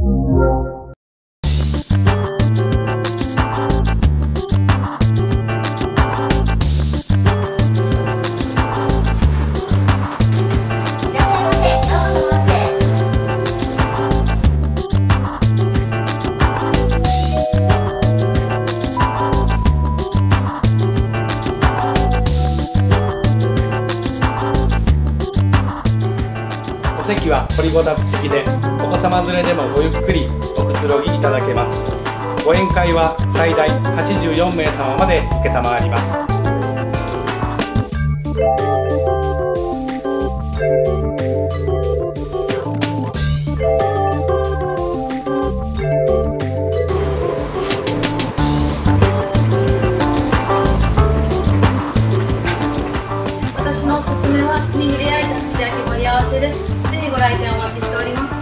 お席は掘りごたつ式でお子様連れでもごゆっくりおくつろぎいただけます。ご宴会は最大84名様まで承ります。おすすめは炭火で焼いた串焼き盛り合わせです。ぜひご来店お待ちしております。